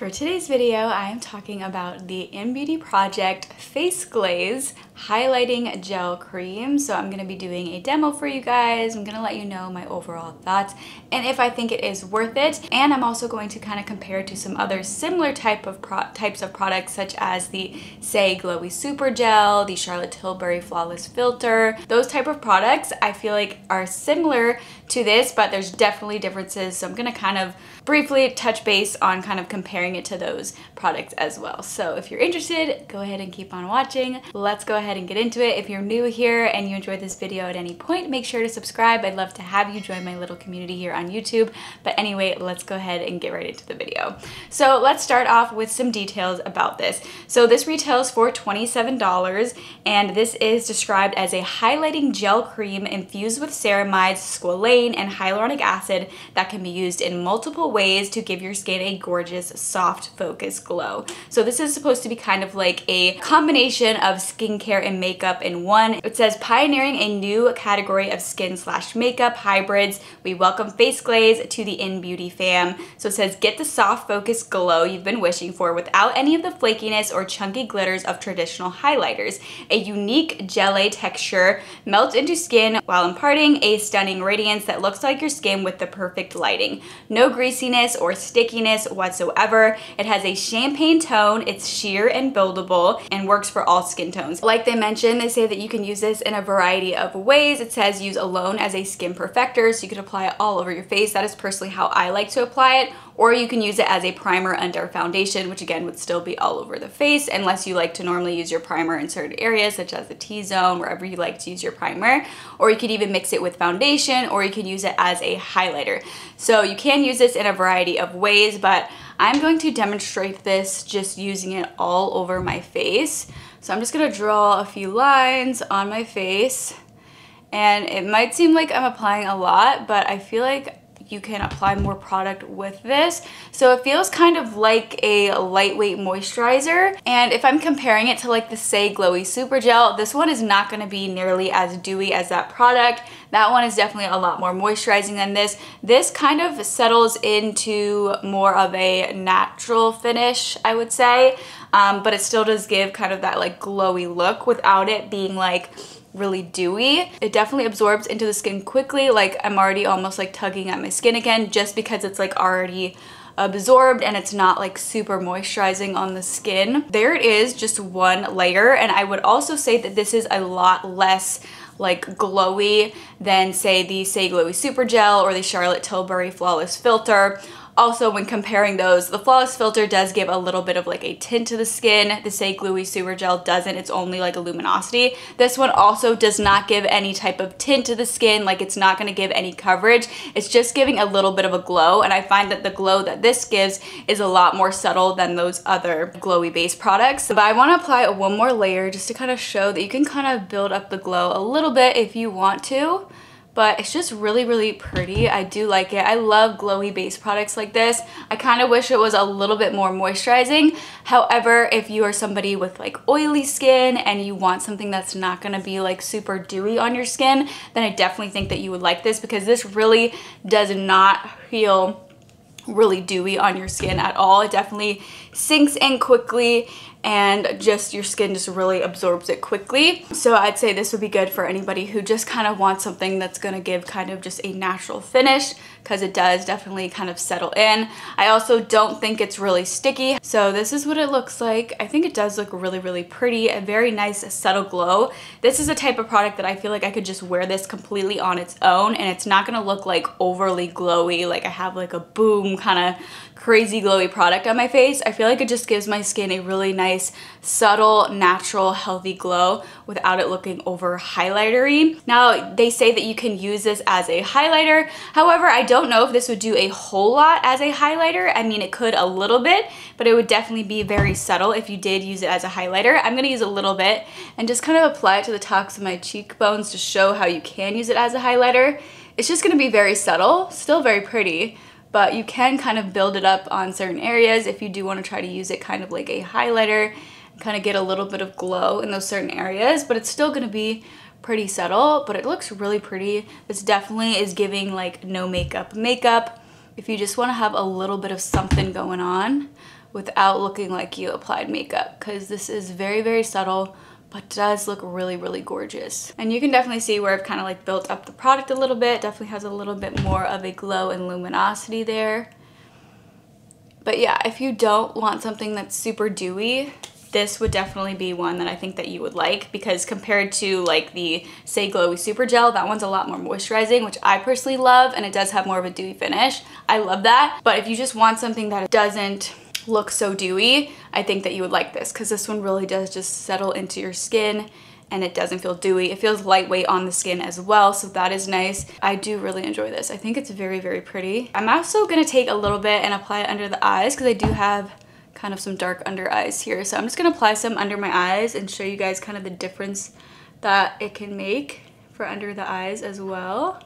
For today's video, I am talking about the Innbeauty Project Face Glaze Highlighting Gel Cream. So I'm going to be doing a demo for you guys. I'm going to let you know my overall thoughts and if I think it is worth it. And I'm also going to kind of compare to some other similar type of types of products such as the Saie Glowy Super Gel, the Charlotte Tilbury Flawless Filter. Those type of products I feel like are similar to this, but there's definitely differences. So I'm going to kind of briefly touch base on kind of comparing it to those products as well. So if you're interested, go ahead and keep on watching. Let's go ahead and get into it. If you're new here and you enjoyed this video at any point, make sure to subscribe. I'd love to have you join my little community here on YouTube. But anyway, let's go ahead and get right into the video. So let's start off with some details about this. So this retails for $27 and this is described as a highlighting gel cream infused with ceramides, squalane, and hyaluronic acid that can be used in multiple ways to give your skin a gorgeous, focused glow. So this is supposed to be kind of like a combination of skincare and makeup in one. It says pioneering a new category of skin slash makeup hybrids. We welcome Face Glaze to the Innbeauty fam. So it says get the soft focus glow you've been wishing for without any of the flakiness or chunky glitters of traditional highlighters. A unique gelée texture melts into skin while imparting a stunning radiance that looks like your skin with the perfect lighting. No greasiness or stickiness whatsoever. It has a champagne tone, it's sheer and buildable, and works for all skin tones. Like they mentioned, they say that you can use this in a variety of ways. It says use alone as a skin perfector, so you could apply it all over your face. That is personally how I like to apply it or you can use it as a primer under foundation, which again would still be all over the face unless you like to normally use your primer in certain areas such as the T-zone, wherever you like to use your primer, or you could even mix it with foundation or you can use it as a highlighter. So you can use this in a variety of ways, but I'm going to demonstrate this just using it all over my face. So I'm just gonna draw a few lines on my face and it might seem like I'm applying a lot, but I feel like you can apply more product with this. So it feels kind of like a lightweight moisturizer. And if I'm comparing it to like the Saie Glowy Super Gel, this one is not gonna be nearly as dewy as that product. That one is definitely a lot more moisturizing than this. This kind of settles into more of a natural finish, I would say. Um, but it still does give kind of that like glowy look without it being like really dewy. It definitely absorbs into the skin quickly. Like I'm already almost like tugging at my skin again just because it's like already absorbed and it's not like super moisturizing on the skin. There it is, just one layer. And I would also say that this is a lot less like glowy than say the Saie Glowy Super Gel or the Charlotte Tilbury Flawless Filter. Also, when comparing those, the Flawless Filter does give a little bit of like a tint to the skin. The Saie Glowy Super Gel doesn't. It's only like a luminosity. This one also does not give any type of tint to the skin. Like it's not going to give any coverage. It's just giving a little bit of a glow. And I find that the glow that this gives is a lot more subtle than those other glowy base products. But I want to apply one more layer just to kind of show that you can kind of build up the glow a little bit if you want to but it's just really, really pretty. I do like it. I love glowy base products like this. I kind of wish it was a little bit more moisturizing. However, if you are somebody with like oily skin and you want something that's not gonna be like super dewy on your skin, then I definitely think that you would like this because this really does not feel really dewy on your skin at all. It definitely sinks in quickly and just your skin just really absorbs it quickly. So I'd say this would be good for anybody who just kind of wants something that's gonna give kind of just a natural finish because it does definitely kind of settle in. I also don't think it's really sticky. So this is what it looks like. I think it does look really, really pretty. A very nice subtle glow. This is a type of product that I feel like I could just wear this completely on its own and it's not gonna look like overly glowy. Like I have like a boom kind of crazy glowy product on my face. I feel like it just gives my skin a really nice, subtle, natural, healthy glow without it looking over highlightery. Now, they say that you can use this as a highlighter. However, I don't know if this would do a whole lot as a highlighter. I mean, it could a little bit, but it would definitely be very subtle if you did use it as a highlighter. I'm gonna use a little bit and just kind of apply it to the tops of my cheekbones to show how you can use it as a highlighter. It's just gonna be very subtle, still very pretty, but you can kind of build it up on certain areas if you do want to try to use it kind of like a highlighter kind of get a little bit of glow in those certain areas but it's still going to be pretty subtle but it looks really pretty. This definitely is giving like no makeup makeup. If you just want to have a little bit of something going on without looking like you applied makeup because this is very, very subtle but does look really, really gorgeous. And you can definitely see where I've kind of like built up the product a little bit. Definitely has a little bit more of a glow and luminosity there. But yeah, if you don't want something that's super dewy, this would definitely be one that I think that you would like because compared to like the Saie Glowy Super Gel, that one's a lot more moisturizing, which I personally love, and it does have more of a dewy finish. I love that. But if you just want something that doesn't look so dewy, I think that you would like this because this one really does just settle into your skin and it doesn't feel dewy. It feels lightweight on the skin as well, so that is nice. I do really enjoy this. I think it's very, very pretty. I'm also gonna take a little bit and apply it under the eyes because I do have kind of some dark under eyes here. So I'm just gonna apply some under my eyes and show you guys kind of the difference that it can make for under the eyes as well.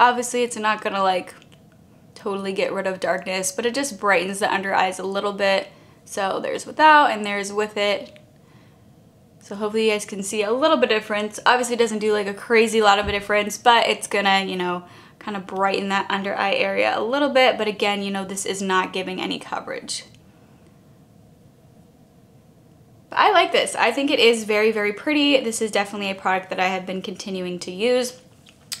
Obviously it's not gonna like totally get rid of darkness, but it just brightens the under eyes a little bit. So there's without and there's with it. So hopefully you guys can see a little bit of difference. Obviously it doesn't do like a crazy lot of a difference, but it's gonna, you know, kind of brighten that under eye area a little bit. But again, you know, this is not giving any coverage. I like this. I think it is very, very pretty. This is definitely a product that I have been continuing to use.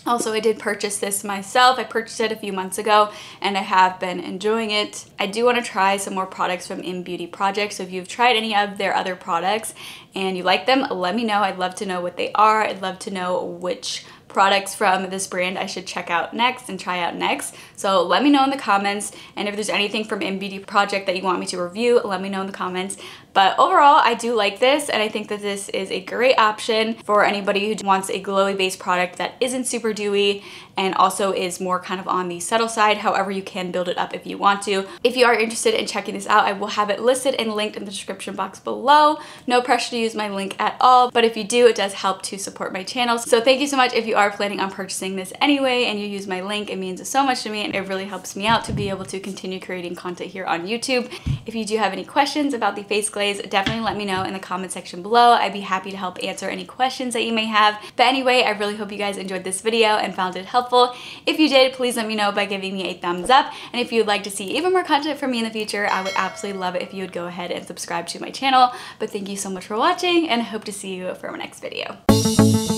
Also, I did purchase this myself. I purchased it a few months ago and I have been enjoying it. I do want to try some more products from Innbeauty Project. So if you've tried any of their other products and you like them, let me know. I'd love to know what they are. I'd love to know which products from this brand I should check out next and try out next. So let me know in the comments and if there's anything from Innbeauty Project that you want me to review, let me know in the comments. But overall, I do like this and I think that this is a great option for anybody who wants a glowy based product that isn't super dewy and also is more kind of on the subtle side. However, you can build it up if you want to. If you are interested in checking this out, I will have it listed and linked in the description box below. No pressure to use my link at all, but if you do, it does help to support my channel. So thank you so much if you are planning on purchasing this anyway and you use my link. It means so much to me and it really helps me out to be able to continue creating content here on YouTube. If you do have any questions about the face glaze, definitely let me know in the comment section below. I'd be happy to help answer any questions that you may have. But anyway, I really hope you guys enjoyed this video and found it helpful. If you did, please let me know by giving me a thumbs up. And if you'd like to see even more content from me in the future, I would absolutely love it if you would go ahead and subscribe to my channel. But thank you so much for watching and I hope to see you for my next video.